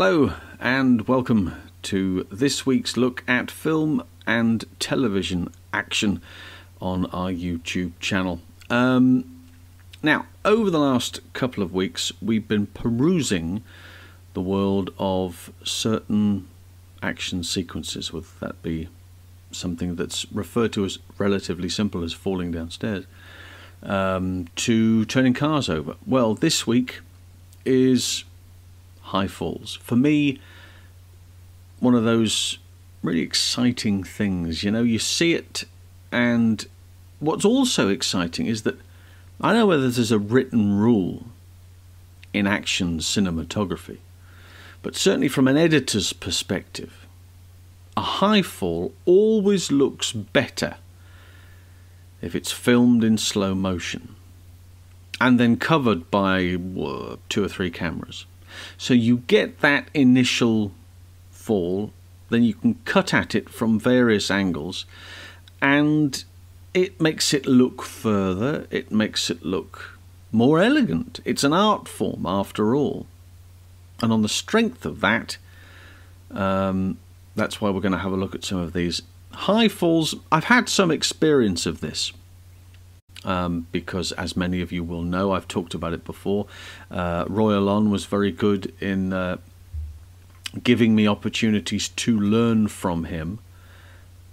Hello, and welcome to this week's look at film and television action on our YouTube channel. Um, now, over the last couple of weeks, we've been perusing the world of certain action sequences, would that be something that's referred to as relatively simple as falling downstairs, um, to turning cars over. Well, this week is High Falls. For me, one of those really exciting things. You know, you see it, and what's also exciting is that I know whether there's a written rule in action cinematography, but certainly from an editor's perspective, a high fall always looks better if it's filmed in slow motion and then covered by two or three cameras. So you get that initial fall, then you can cut at it from various angles, and it makes it look further, it makes it look more elegant. It's an art form after all. And on the strength of that, um, that's why we're going to have a look at some of these. High falls, I've had some experience of this. Um, because, as many of you will know, I've talked about it before. Uh, Roy Alon was very good in uh, giving me opportunities to learn from him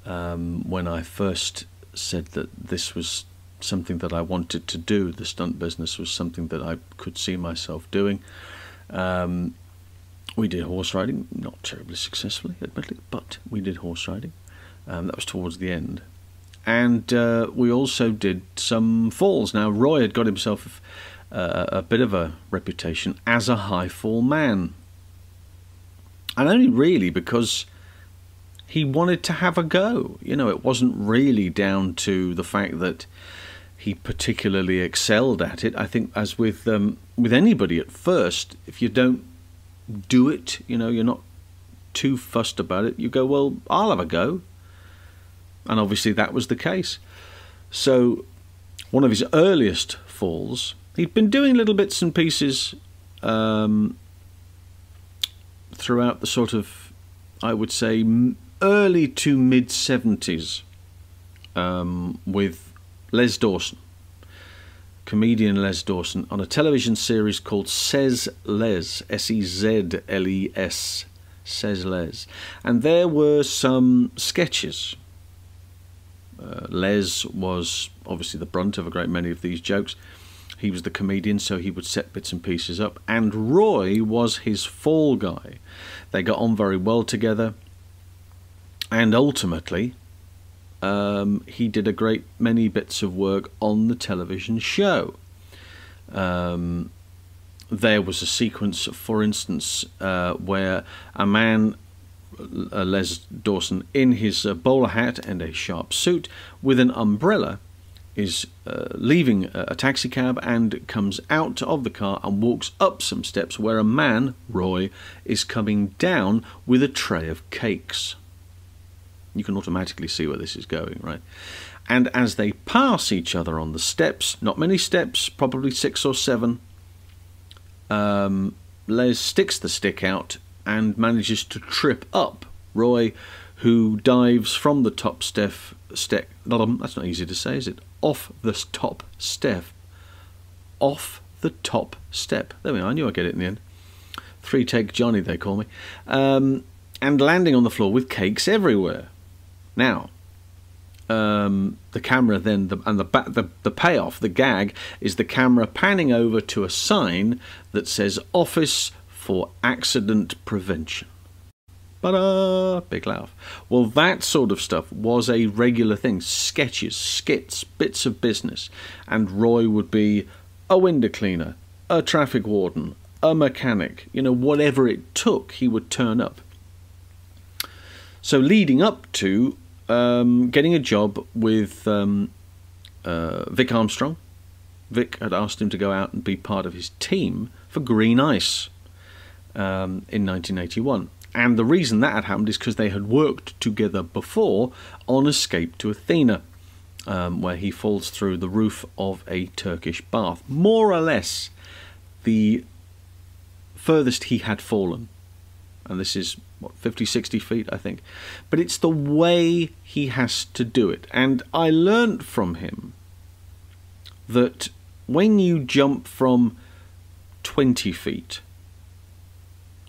um, when I first said that this was something that I wanted to do. The stunt business was something that I could see myself doing. Um, we did horse riding, not terribly successfully, admittedly, but we did horse riding. Um, that was towards the end. And uh, we also did some falls. Now, Roy had got himself uh, a bit of a reputation as a high fall man. And only really because he wanted to have a go. You know, it wasn't really down to the fact that he particularly excelled at it. I think, as with um, with anybody at first, if you don't do it, you know, you're not too fussed about it. You go, well, I'll have a go, and obviously that was the case. So, one of his earliest falls, he'd been doing little bits and pieces um, throughout the sort of, I would say, early to mid 70s um, with Les Dawson, comedian Les Dawson, on a television series called Sez Les, S E Z L E S, Sez Les. And there were some sketches. Uh, Les was obviously the brunt of a great many of these jokes. He was the comedian, so he would set bits and pieces up. And Roy was his fall guy. They got on very well together and ultimately, um, he did a great many bits of work on the television show. Um, there was a sequence, for instance, uh, where a man, Les Dawson, in his uh, bowler hat and a sharp suit with an umbrella, is uh, leaving a taxi cab and comes out of the car and walks up some steps where a man, Roy, is coming down with a tray of cakes. You can automatically see where this is going, right? And as they pass each other on the steps, not many steps, probably six or seven, um, Les sticks the stick out and manages to trip up Roy, who dives from the top step. Step. That's not easy to say, is it? Off the top step. Off the top step. There we are. I knew I'd get it in the end. Three take Johnny, they call me. Um, and landing on the floor with cakes everywhere. Now, um, the camera then the, and the, the the payoff, the gag, is the camera panning over to a sign that says "Office for Accident Prevention." But big laugh. Well, that sort of stuff was a regular thing. Sketches, skits, bits of business, and Roy would be a window cleaner, a traffic warden, a mechanic. You know, whatever it took, he would turn up. So leading up to um, getting a job with um, uh, Vic Armstrong. Vic had asked him to go out and be part of his team for Green Ice um, in 1981. And the reason that had happened is because they had worked together before on Escape to Athena, um, where he falls through the roof of a Turkish bath. More or less the furthest he had fallen and this is what 50 60 feet i think but it's the way he has to do it and i learned from him that when you jump from 20 feet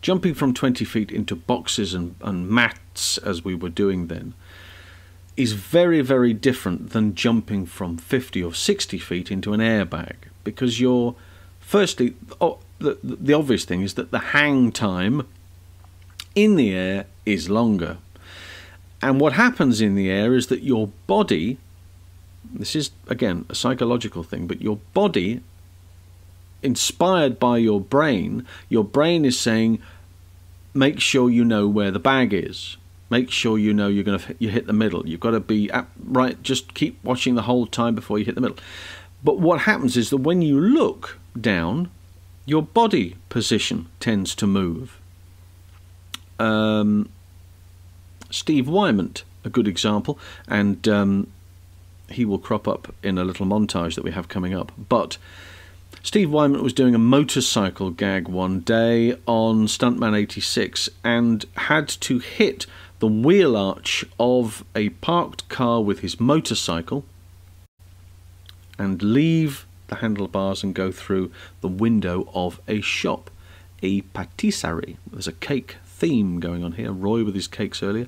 jumping from 20 feet into boxes and, and mats as we were doing then is very very different than jumping from 50 or 60 feet into an airbag because you're firstly oh, the, the obvious thing is that the hang time in the air is longer. And what happens in the air is that your body, this is again a psychological thing, but your body, inspired by your brain, your brain is saying, make sure you know where the bag is. Make sure you know you're going to you hit the middle. You've got to be at, right. Just keep watching the whole time before you hit the middle. But what happens is that when you look down, your body position tends to move um, Steve Wymant, a good example, and um, he will crop up in a little montage that we have coming up. But Steve Wyman was doing a motorcycle gag one day on Stuntman 86 and had to hit the wheel arch of a parked car with his motorcycle and leave the handlebars and go through the window of a shop, a patisserie. There's a cake theme going on here. Roy with his cakes earlier,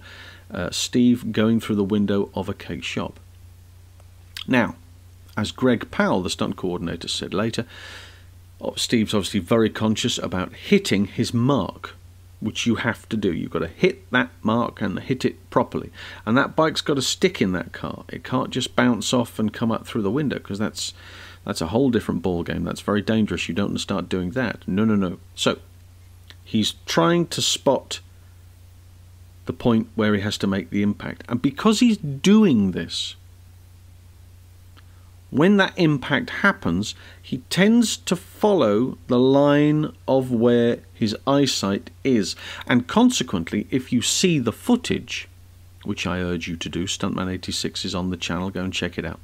uh, Steve going through the window of a cake shop. Now, as Greg Powell, the stunt coordinator, said later, oh, Steve's obviously very conscious about hitting his mark, which you have to do. You've got to hit that mark and hit it properly. And that bike's got to stick in that car. It can't just bounce off and come up through the window because that's that's a whole different ball game. That's very dangerous. You don't want to start doing that. No, no, no. So He's trying to spot the point where he has to make the impact. And because he's doing this, when that impact happens, he tends to follow the line of where his eyesight is. And consequently, if you see the footage, which I urge you to do, Stuntman 86 is on the channel, go and check it out.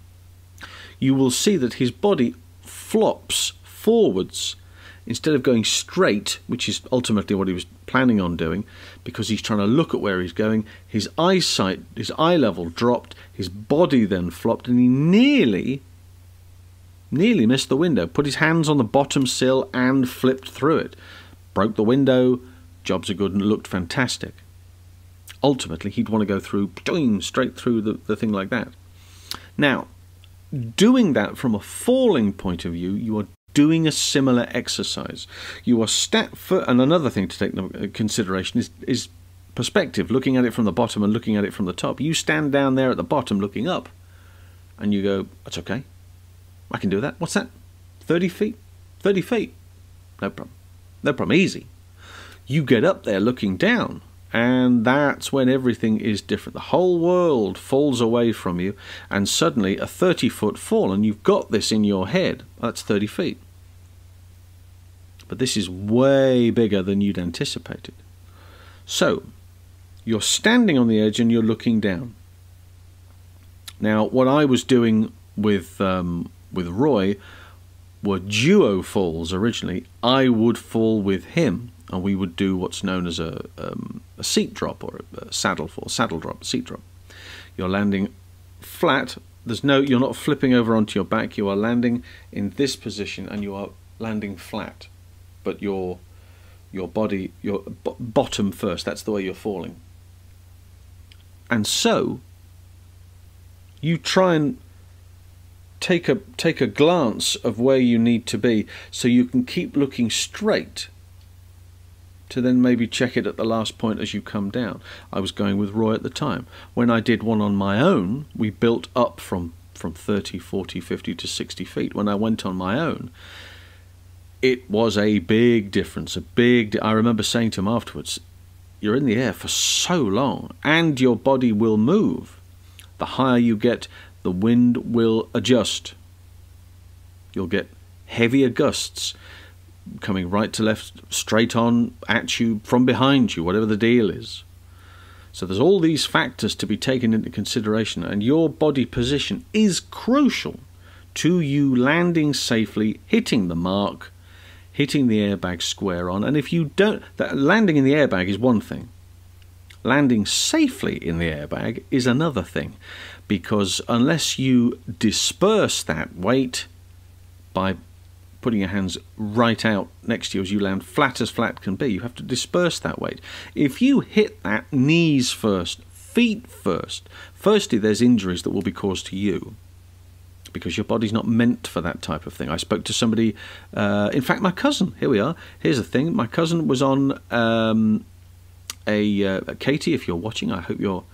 You will see that his body flops forwards instead of going straight, which is ultimately what he was planning on doing, because he's trying to look at where he's going, his eyesight, his eye level dropped, his body then flopped, and he nearly, nearly missed the window. Put his hands on the bottom sill and flipped through it. Broke the window, jobs are good, and looked fantastic. Ultimately, he'd want to go through, straight through the, the thing like that. Now, doing that from a falling point of view, you are doing a similar exercise. You are step for, and another thing to take into consideration is, is perspective, looking at it from the bottom and looking at it from the top. You stand down there at the bottom looking up, and you go, That's okay. I can do that. What's that? 30 feet? 30 feet. No problem. No problem. Easy. You get up there looking down, and that's when everything is different. The whole world falls away from you, and suddenly a 30 foot fall, and you've got this in your head. That's 30 feet. But this is way bigger than you'd anticipated. So, you're standing on the edge and you're looking down. Now, what I was doing with um, with Roy were duo falls originally. I would fall with him, and we would do what's known as a, um, a seat drop or a, a saddle fall, saddle drop, seat drop. You're landing flat. There's no. You're not flipping over onto your back. You are landing in this position, and you are landing flat but your your body your bottom first that's the way you're falling and so you try and take a take a glance of where you need to be so you can keep looking straight to then maybe check it at the last point as you come down. I was going with Roy at the time. When I did one on my own, we built up from from 30, 40, 50 to 60 feet. When I went on my own, it was a big difference. A big. I remember saying to him afterwards, "You're in the air for so long, and your body will move. The higher you get, the wind will adjust. You'll get heavier gusts." Coming right to left, straight on at you from behind you, whatever the deal is. So there's all these factors to be taken into consideration, and your body position is crucial to you landing safely, hitting the mark, hitting the airbag square on. And if you don't, that, landing in the airbag is one thing. Landing safely in the airbag is another thing, because unless you disperse that weight by putting your hands right out next to you as you land flat as flat can be, you have to disperse that weight. If you hit that knees first, feet first, firstly, there's injuries that will be caused to you because your body's not meant for that type of thing. I spoke to somebody, uh, in fact, my cousin. Here we are. Here's the thing: my cousin was on um, a uh, Katie. If you're watching, I hope you're.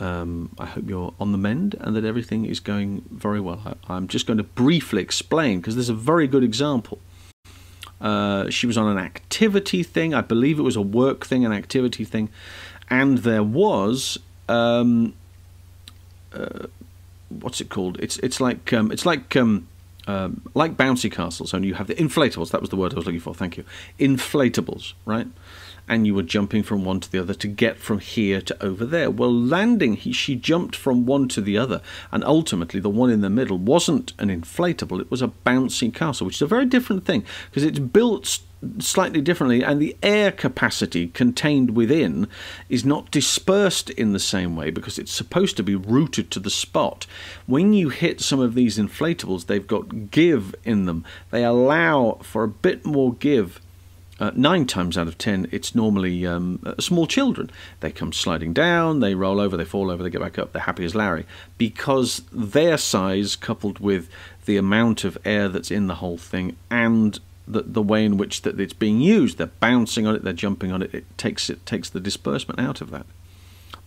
Um, I hope you're on the mend and that everything is going very well. I, am just going to briefly explain because there's a very good example. Uh, she was on an activity thing, I believe it was a work thing, an activity thing, and there was um, uh, what's it called? It's it's like um, it's like um, um, like bouncy castles. Only you have the inflatables. That was the word I was looking for. Thank you. Inflatables, right? And you were jumping from one to the other to get from here to over there. Well, landing, he, she jumped from one to the other, and ultimately the one in the middle wasn't an inflatable; it was a bouncy castle, which is a very different thing because it's built slightly differently, and the air capacity contained within is not dispersed in the same way because it's supposed to be rooted to the spot. When you hit some of these inflatables, they've got give in them, they allow for a bit more give. Uh, nine times out of ten, it's normally um, uh, small children. They come sliding down, they roll over, they fall over, they get back up, they're happy as Larry. Because their size, coupled with the amount of air that's in the whole thing, and the, the way in which that it's being used. They're bouncing on it, they're jumping on it. It takes it takes the disbursement out of that.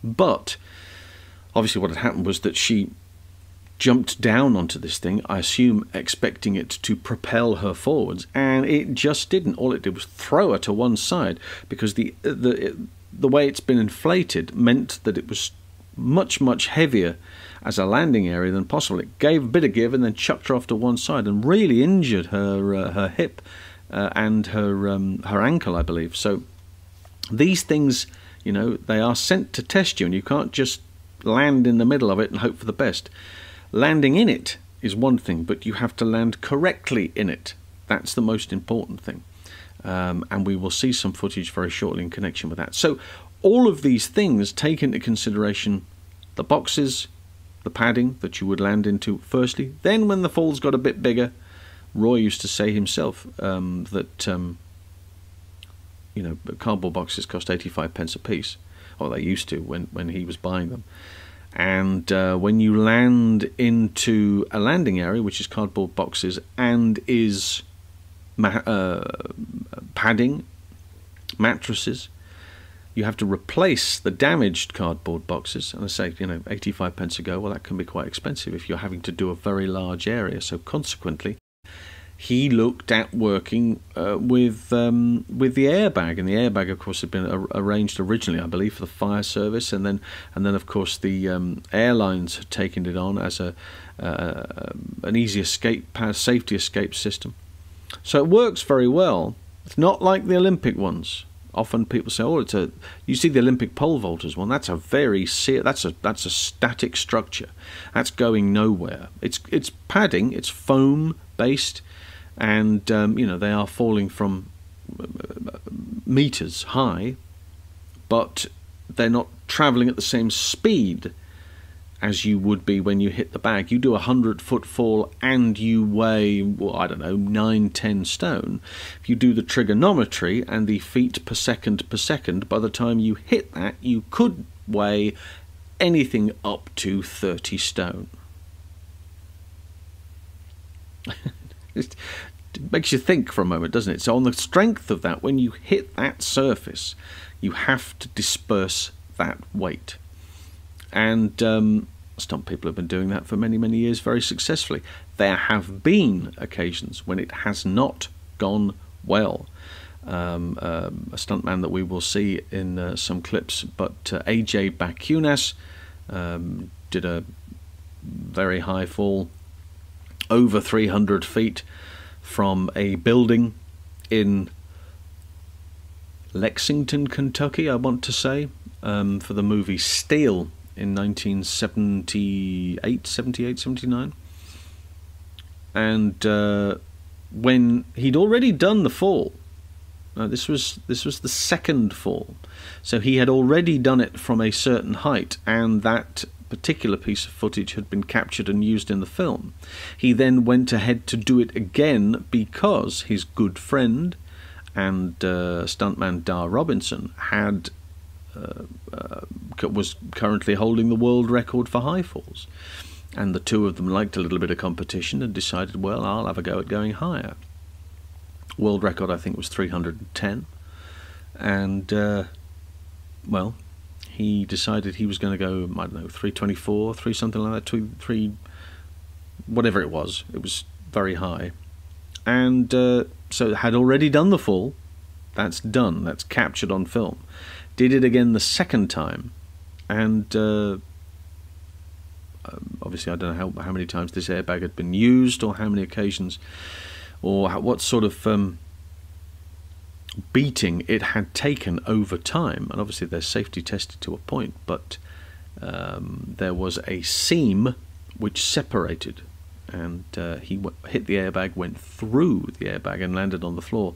But obviously, what had happened was that she jumped down onto this thing. I assume expecting it to propel her forwards, and it just didn't. All it did was throw her to one side because the the the way it's been inflated meant that it was much much heavier as a landing area than possible. It gave a bit of give and then chucked her off to one side and really injured her uh, her hip uh, and her um, her ankle, I believe. So these things, you know, they are sent to test you, and you can't just land in the middle of it and hope for the best. Landing in it is one thing, but you have to land correctly in it. That's the most important thing. Um, and we will see some footage very shortly in connection with that. So, all of these things take into consideration the boxes, the padding that you would land into firstly. Then, when the falls got a bit bigger, Roy used to say himself um, that um, you know cardboard boxes cost 85 pence a piece, or they used to when when he was buying them. And uh, when you land into a landing area, which is cardboard boxes and is ma- uh, padding, mattresses, you have to replace the damaged cardboard boxes. And I say, you know, 85 pence a go, well, that can be quite expensive if you're having to do a very large area. So consequently, he looked at working uh, with um, with the airbag, and the airbag, of course, had been ar- arranged originally, I believe, for the fire service, and then and then, of course, the um, airlines had taken it on as a uh, an easy escape, safety escape system. So it works very well. It's not like the Olympic ones often people say, "Oh, it's a." You see the Olympic pole vaulters one. That's a very that's a that's a static structure. That's going nowhere. It's it's padding. It's foam based, and um, you know they are falling from uh, meters high, but they're not traveling at the same speed as you would be when you hit the bag. You do a hundred foot fall and you weigh, well, I don't know, nine, ten stone. If you do the trigonometry and the feet per second per second, by the time you hit that, you could weigh anything up to 30 stone. it makes you think for a moment, doesn't it? So, on the strength of that, when you hit that surface, you have to disperse that weight. And um, stunt people have been doing that for many, many years very successfully. There have been occasions when it has not gone well. Um, um, a stuntman that we will see in uh, some clips, but uh, AJ Bakunas um, did a very high fall over 300 feet from a building in Lexington, Kentucky, I want to say, um, for the movie Steel in 1978, 78, 79. And uh, when he'd already done the fall. Uh, this was this was the second fall, so he had already done it from a certain height, and that particular piece of footage had been captured and used in the film. He then went ahead to do it again because his good friend and uh, stuntman Dar Robinson had uh, uh, was currently holding the world record for high falls, and the two of them liked a little bit of competition and decided, well, I'll have a go at going higher. World record, I think, was 310, and uh, well, he decided he was going to go, I don't know, 324, 3 something like that, two, 3, whatever it was. It was very high. And uh, so had already done the fall. That's done. That's captured on film. Did it again the second time. And uh, um, obviously, I don't know how, how many times this airbag had been used or how many occasions or what sort of um, beating it had taken over time. And obviously, they're safety tested to a point, but um, there was a seam which separated, and uh, he w- hit the airbag, went through the airbag, and landed on the floor.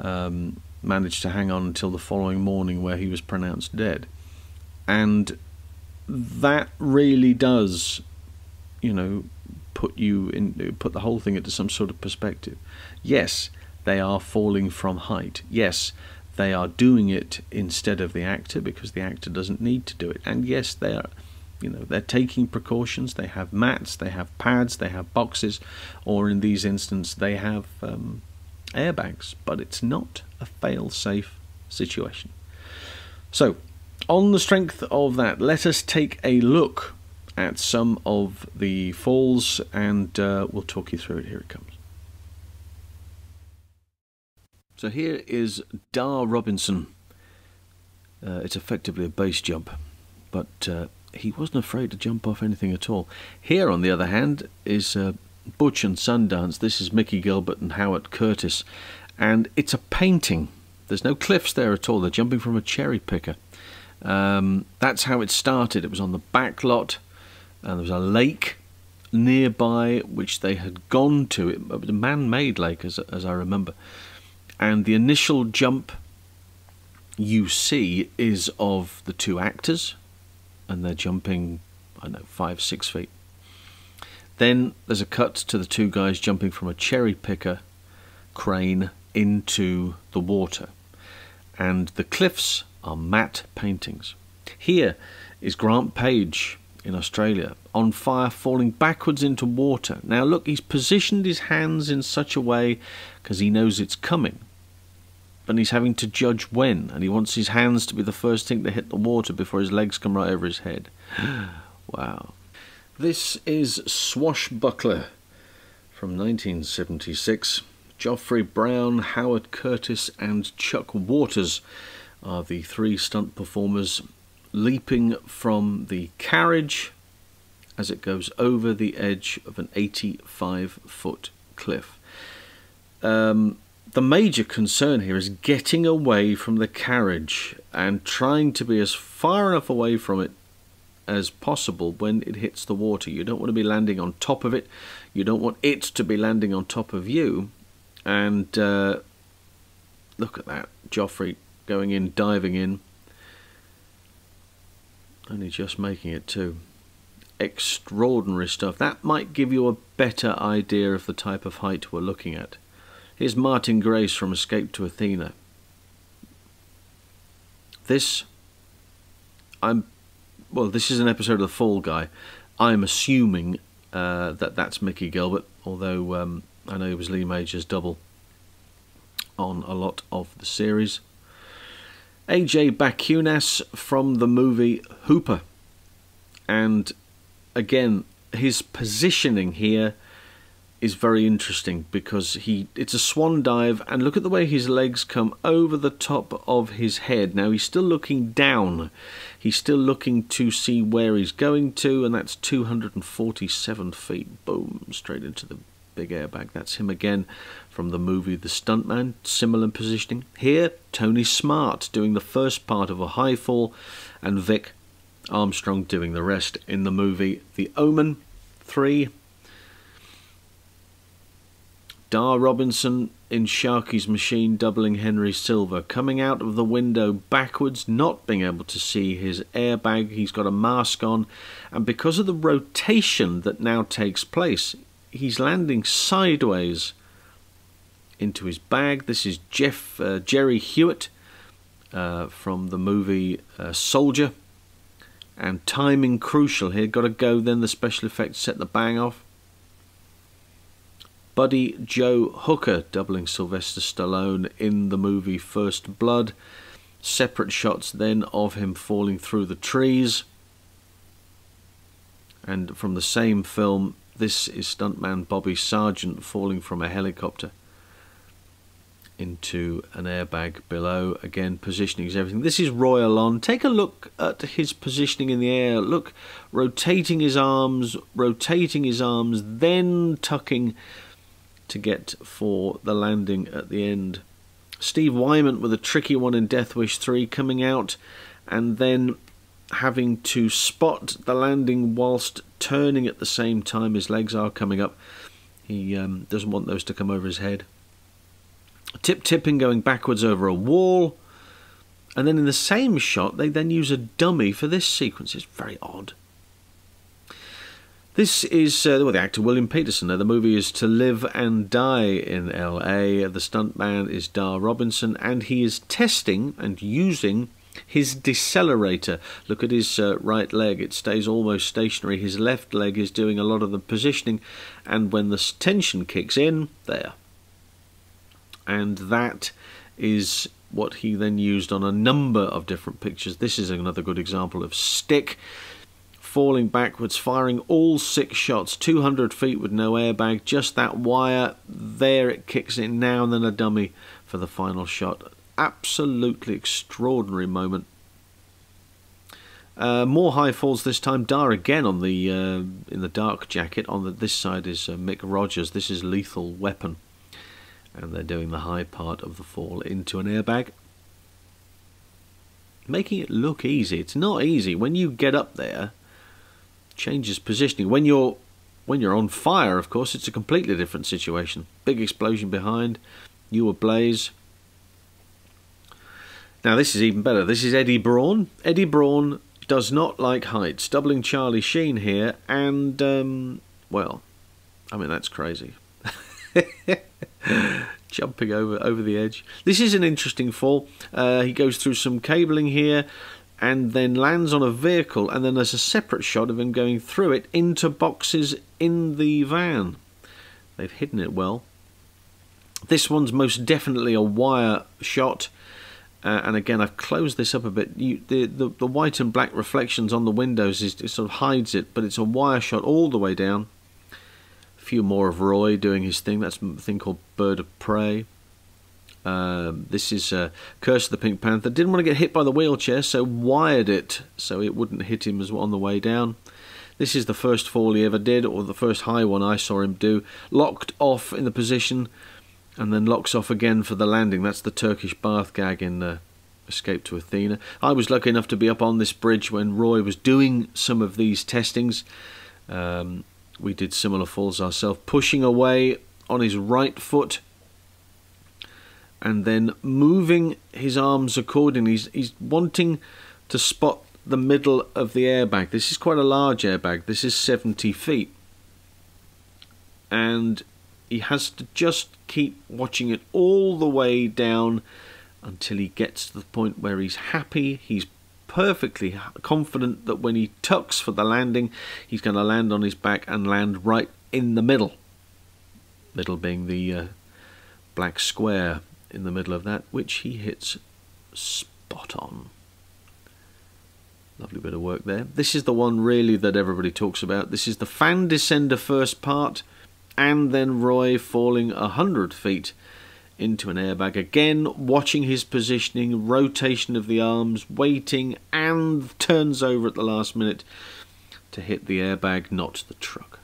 Um, managed to hang on until the following morning, where he was pronounced dead. And that really does, you know, put you in, put the whole thing into some sort of perspective. Yes, they are falling from height. Yes, they are doing it instead of the actor because the actor doesn't need to do it. And yes, they are you know they're taking precautions. They have mats they have pads they have boxes or in these instances they have um, airbags. But it's not a fail safe situation. So on the strength of that let us take a look at some of the falls and uh, we'll talk you through it. Here it comes so here is Dar Robinson. Uh, it's effectively a base jump, but uh, he wasn't afraid to jump off anything at all. Here, on the other hand, is uh, Butch and Sundance. This is Mickey Gilbert and Howard Curtis, and it's a painting. There's no cliffs there at all. They're jumping from a cherry picker. Um, that's how it started. It was on the back lot, and there was a lake nearby which they had gone to. It was a man-made lake, as, as I remember and the initial jump you see is of the two actors, and they're jumping, I don't know, five, six feet. Then there's a cut to the two guys jumping from a cherry picker crane into the water, and the cliffs are matte paintings. Here is Grant Page in Australia on fire falling backwards into water. Now, look, he's positioned his hands in such a way because he knows it's coming and he's having to judge when, and he wants his hands to be the first thing to hit the water before his legs come right over his head. wow. This is Swashbuckler from 1976. Geoffrey Brown, Howard Curtis, and Chuck Waters are the three stunt performers leaping from the carriage as it goes over the edge of an 85 foot cliff. Um, the major concern here is getting away from the carriage and trying to be as far enough away from it as possible when it hits the water. You don't want to be landing on top of it. You don't want it to be landing on top of you. And uh, look at that. Geoffrey going in, diving in. Only just making it too. Extraordinary stuff. That might give you a better idea of the type of height we're looking at. Here's Martin Grace from Escape to Athena. This, I'm, well, this is an episode of The Fall Guy. I'm assuming uh, that that's Mickey Gilbert, although um, I know he was Lee Majors' double on a lot of the series. AJ Bakunas from the movie Hooper. And again, his positioning here is very interesting because he it's a swan dive and look at the way his legs come over the top of his head. Now he's still looking down. He's still looking to see where he's going to and that's 247 feet. Boom straight into the big airbag. That's him again from the movie The Stuntman. Similar positioning. Here Tony Smart doing the first part of a high fall and Vic Armstrong doing the rest in the movie The Omen. 3 Dar Robinson in Sharky's machine doubling Henry Silva, coming out of the window backwards, not being able to see his airbag. He's got a mask on, and because of the rotation that now takes place, he's landing sideways into his bag. This is Jeff uh, Jerry Hewitt uh, from the movie uh, Soldier, and timing crucial here. Got to go. Then the special effects set the bang off. Buddy Joe Hooker doubling Sylvester Stallone in the movie First Blood. Separate shots then of him falling through the trees. And from the same film, this is stuntman Bobby Sargent falling from a helicopter into an airbag below. Again, positioning is everything. This is Roy Alon. Take a look at his positioning in the air. Look, rotating his arms, rotating his arms, then tucking to get for the landing at the end. Steve Wyman with a tricky one in Death Wish 3 coming out and then having to spot the landing whilst turning at the same time his legs are coming up. He um, doesn't want those to come over his head. Tip tipping going backwards over a wall. And then in the same shot, they then use a dummy for this sequence. It's very odd. This is uh, well, the actor William Petersen. the movie is To Live and Die in L.A. The stuntman is Dar Robinson, and he is testing and using his decelerator. Look at his uh, right leg; it stays almost stationary. His left leg is doing a lot of the positioning, and when the tension kicks in, there. And that is what he then used on a number of different pictures. This is another good example of stick falling backwards, firing all six shots, 200 feet with no airbag, just that wire. There it kicks in now and then a dummy for the final shot. Absolutely extraordinary moment. Uh, more high falls this time. Dar again on the uh, in the dark jacket. On the, this side is uh, Mic Rodgers. This is Lethal Weapon, and they're doing the high part of the fall into an airbag, making it look easy. It's not easy when you get up there changes positioning. When you're when you're on fire, of course, it's a completely different situation. Big explosion behind, you ablaze. Now this is even better. This is Eddie Braun. Eddie Braun does not like heights. Doubling Charlie Sheen here, and um, well, I mean that's crazy. Jumping over over the edge. This is an interesting fall. Uh, he goes through some cabling here and then lands on a vehicle, and then there's a separate shot of him going through it into boxes in the van. They've hidden it well. This one's most definitely a wire shot. Uh, and again, I've closed this up a bit. You, the, the, the white and black reflections on the windows is, sort of hides it, but it's a wire shot all the way down. A few more of Roy doing his thing. That's a thing called Bird of Prey. Um, this is uh, Curse of the Pink Panther. Didn't want to get hit by the wheelchair, so wired it so it wouldn't hit him as on the way down. This is the first fall he ever did, or the first high one I saw him do. Locked off in the position, and then locks off again for the landing. That's the Turkish bath gag in uh, Escape to Athena. I was lucky enough to be up on this bridge when Roy was doing some of these testings. Um, we did similar falls ourselves, pushing away on his right foot and then moving his arms accordingly. He's, he's wanting to spot the middle of the airbag. This is quite a large airbag. This is 70 feet. And he has to just keep watching it all the way down until he gets to the point where he's happy. He's perfectly confident that when he tucks for the landing, he's going to land on his back and land right in the middle. Middle being the uh, black square in the middle of that, which he hits spot on. Lovely bit of work there. This is the one really that everybody talks about. This is the fan descender first part, and then Roy falling a hundred feet into an airbag. Again, watching his positioning, rotation of the arms, waiting, and turns over at the last minute to hit the airbag, not the truck.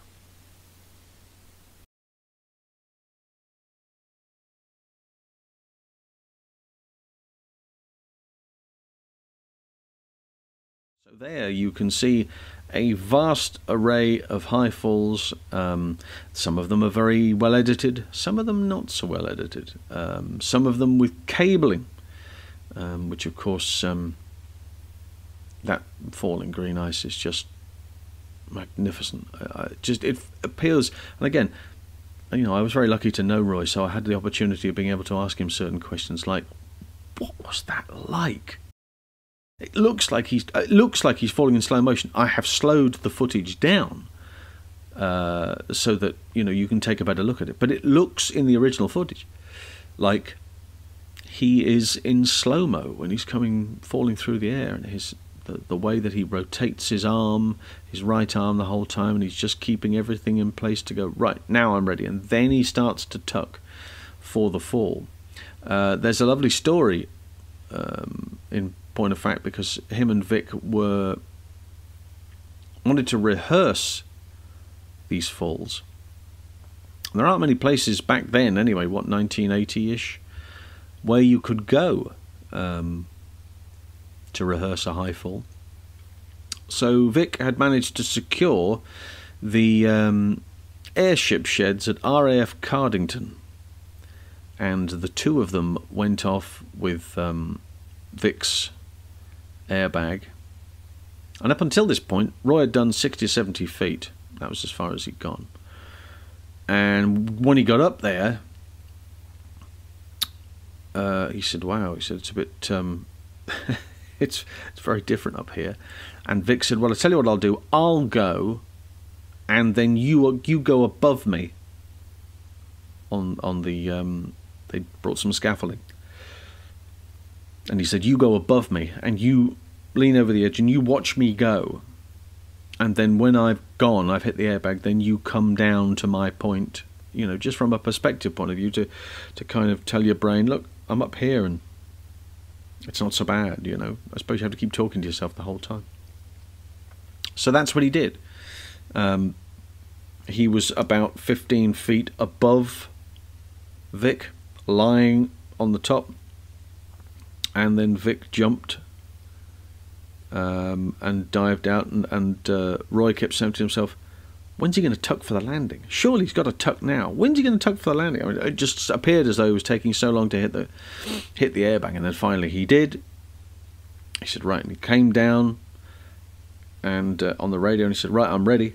There you can see a vast array of high falls. Um, some of them are very well edited, some of them not so well edited. Um, some of them with cabling, um, which of course um, that falling green ice is just magnificent. I, just it appeals, and again, you know, I was very lucky to know Roy, so I had the opportunity of being able to ask him certain questions like, "What was that like?" It looks like he's it looks like he's falling in slow motion. I have slowed the footage down uh, so that you know you can take a better look at it, but it looks in the original footage like he is in slow mo when he's coming falling through the air, and his the, the way that he rotates his arm, his right arm the whole time, and he's just keeping everything in place to go, right, now I'm ready. And then he starts to tuck for the fall. Uh, there's a lovely story um, in point of fact because him and Vic were wanted to rehearse these falls. There aren't many places back then, anyway, what 1980-ish, where you could go um, to rehearse a high fall. So Vic had managed to secure the um, airship sheds at RAF Cardington, and the two of them went off with um, Vic's airbag. And up until this point, Roy had done 60 70 feet. That was as far as he'd gone. And when he got up there, uh, he said, "Wow," he said, "It's a bit." Um, it's it's very different up here. And Vic said, "Well, I tell you what I'll do. I'll go, and then you you go above me." On on the um, they brought some scaffolding, and he said, "You go above me, and you lean over the edge, and you watch me go." And then when I've gone, I've hit the airbag. Then you come down to my point, you know, just from a perspective point of view, to to kind of tell your brain, look, I'm up here, and it's not so bad, you know. I suppose you have to keep talking to yourself the whole time. So that's what he did. Um, he was about 15 feet above Vic, lying on the top, and then Vic jumped um, and dived out, and, and uh, Roy kept saying to himself, When's he going to tuck for the landing? Surely he's got to tuck now. When's he going to tuck for the landing? I mean, it just appeared as though it was taking so long to hit the hit the airbag, and then finally he did. He said, "Right," and he came down, and uh, on the radio, and he said, "Right, I'm ready."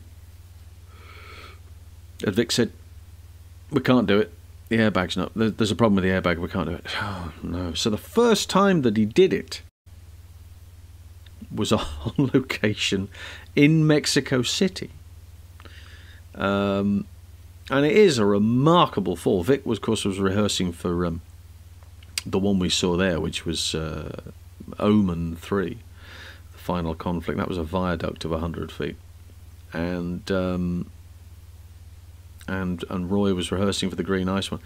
And Vic said, "We can't do it. The airbag's not. There's a problem with the airbag. We can't do it." Oh no! So the first time that he did it was on location in Mexico City. Um, and it is a remarkable fall. Vic, was, of course, was rehearsing for um, the one we saw there, which was uh, Omen 3, the final conflict. That was a viaduct of 100 feet. And, um, and, and Roy was rehearsing for the Green Ice one.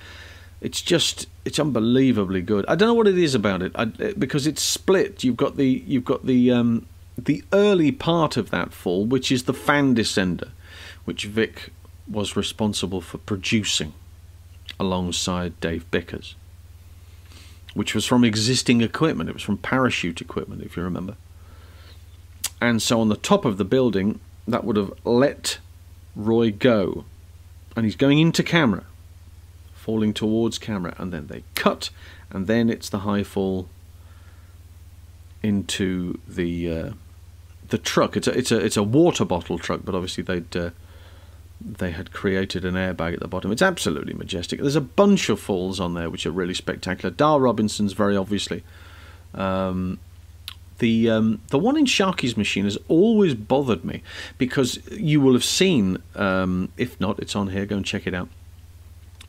It's just, it's unbelievably good. I don't know what it is about it, I, because it's split. You've got the, you've got the, um, the early part of that fall, which is the fan descender which Vic was responsible for producing alongside Dave Bickers, which was from existing equipment. It was from parachute equipment, if you remember. And so on the top of the building, that would have let Roy go. And he's going into camera, falling towards camera, and then they cut, and then it's the high fall into the uh, the truck. It's a it's a it's a water bottle truck, but obviously they'd uh, they had created an airbag at the bottom. It's absolutely majestic. There's a bunch of falls on there which are really spectacular. Dar Robinson's very obviously. Um, the um, the one in Sharky's machine has always bothered me because you will have seen, um, if not, it's on here. Go and check it out.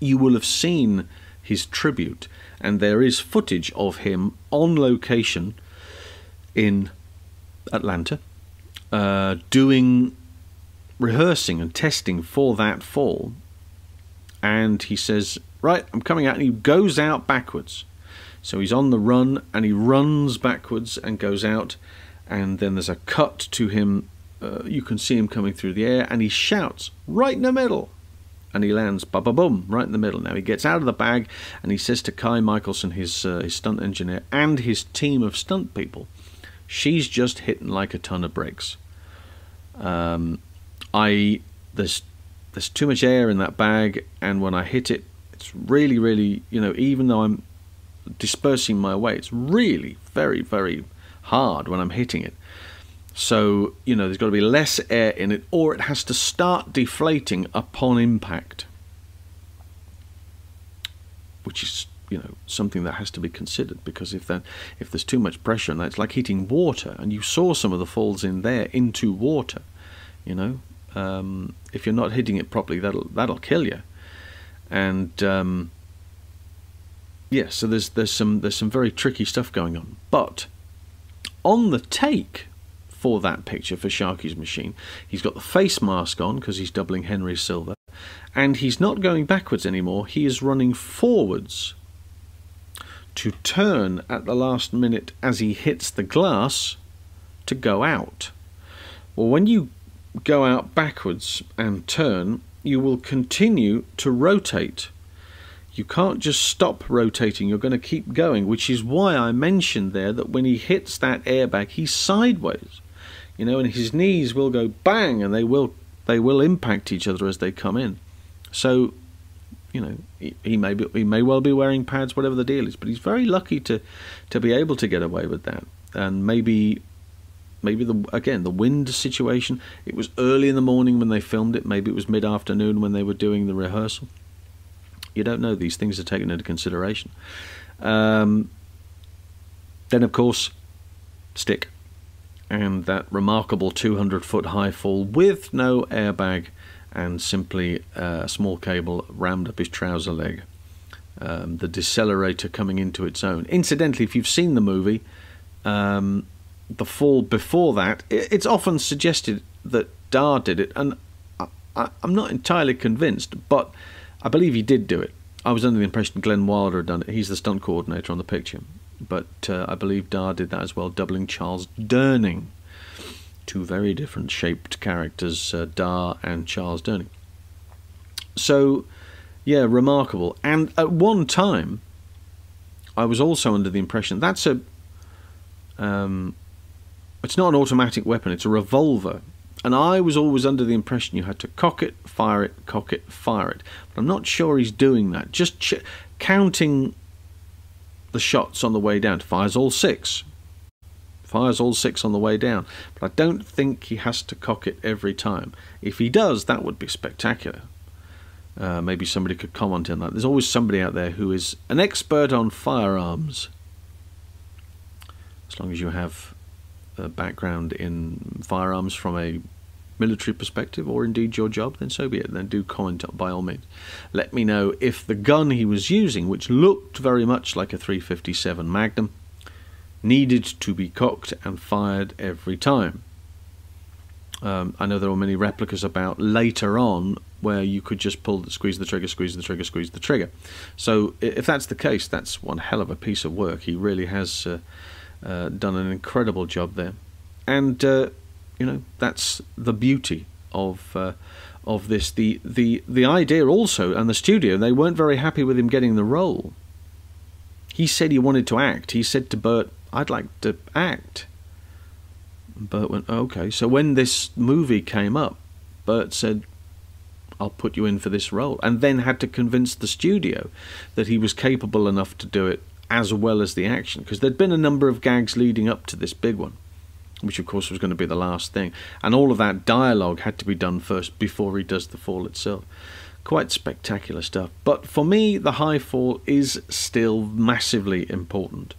You will have seen his tribute, and there is footage of him on location in Atlanta uh, doing rehearsing and testing for that fall. And he says, Right, I'm coming out. And he goes out backwards. So he's on the run and he runs backwards and goes out. And then there's a cut to him. Uh, you can see him coming through the air and he shouts right in the middle. And he lands, ba ba boom, right in the middle. Now he gets out of the bag and he says to Kai Michelson, his, uh, his stunt engineer, and his team of stunt people, she's just hitting like a ton of bricks Um, I there's there's too much air in that bag, and when I hit it, it's really, really, you know, even though I'm dispersing my weight, it's really very, very hard when I'm hitting it. So, you know, there's got to be less air in it, or it has to start deflating upon impact, which is, you know, something that has to be considered because if that if there's too much pressure and it's like heating water, and you saw some of the falls in there into water, you know, um, if you're not hitting it properly, that'll that'll kill you. And um, yeah, so there's there's some there's some very tricky stuff going on. But on the take for that picture for Sharky's machine, he's got the face mask on because he's doubling Henry Silva, and he's not going backwards anymore. He is running forwards to turn at the last minute as he hits the glass to go out. Well, when you go out backwards and turn, you will continue to rotate. You can't just stop rotating, you're going to keep going, which is why I mentioned there that when he hits that airbag, he's sideways. You know, and his knees will go bang and they will they will impact each other as they come in. So, you know, he, he may be, he may well be wearing pads, whatever the deal is, but he's very lucky to to be able to get away with that. And maybe maybe the again the wind situation. It was early in the morning when they filmed it. Maybe it was mid afternoon when they were doing the rehearsal. You don't know; these things are taken into consideration. Um, then, of course, stick and that remarkable 200 foot high fall with no airbag and simply a small cable rammed up his trouser leg. Um, the decelerator coming into its own. Incidentally, if you've seen the movie, um, the fall before that, it's often suggested that Dar did it, and I, am not entirely convinced, but I believe he did do it. I was under the impression Glenn Wilder had done it. He's the stunt coordinator on the picture, but uh, I believe Dar did that as well, doubling Charles Durning. Two very different shaped characters, uh, Dar and Charles Durning. So, yeah, remarkable. And at one time, I was also under the impression that's a um, it's not an automatic weapon, it's a revolver. And I was always under the impression you had to cock it, fire it, cock it, fire it. But I'm not sure he's doing that. Just ch- counting the shots on the way down. Fires all six. Fires all six on the way down. But I don't think he has to cock it every time. If he does, that would be spectacular. Uh, maybe somebody could comment on that. There's always somebody out there who is an expert on firearms. As long as you have a background in firearms from a military perspective, or indeed your job, then so be it. Then do comment up by all means. Let me know if the gun he was using, which looked very much like a 357 Magnum, needed to be cocked and fired every time. Um, I know there were many replicas about later on where you could just pull, the, squeeze the trigger, squeeze the trigger, squeeze the trigger. So if that's the case, that's one hell of a piece of work. He really has. Uh, uh, done an incredible job there, and uh, you know that's the beauty of uh, of this. The the the idea also, and the studio they weren't very happy with him getting the role. He said he wanted to act. He said to Burt, "I'd like to act." Burt went, "Okay." So when this movie came up, Burt said, I'll put you in for this role. And then had to convince the studio that he was capable enough to do it as well as the action because there'd been a number of gags leading up to this big one which of course was going to be the last thing. And all of that dialogue had to be done first before he does the fall itself. Quite spectacular stuff. But for me the high fall is still massively important.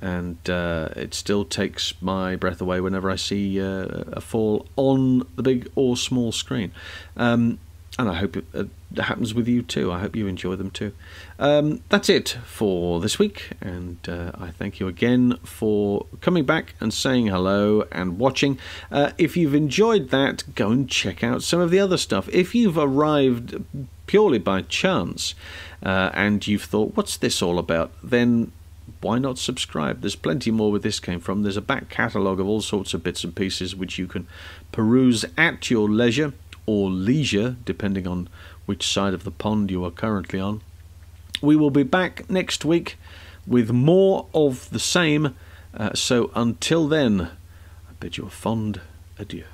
And uh, it still takes my breath away whenever I see uh, a fall on the big or small screen. Um, and I hope it uh, happens with you too. I hope you enjoy them too. Um, that's it for this week, and uh, I thank you again for coming back and saying hello and watching. Uh, if you've enjoyed that, go and check out some of the other stuff. If you've arrived purely by chance uh, and you've thought, what's this all about, then why not subscribe? There's plenty more where this came from. There's a back catalogue of all sorts of bits and pieces which you can peruse at your leisure or leisure, depending on which side of the pond you are currently on. We will be back next week with more of the same. Uh, so until then, I bid you a fond adieu.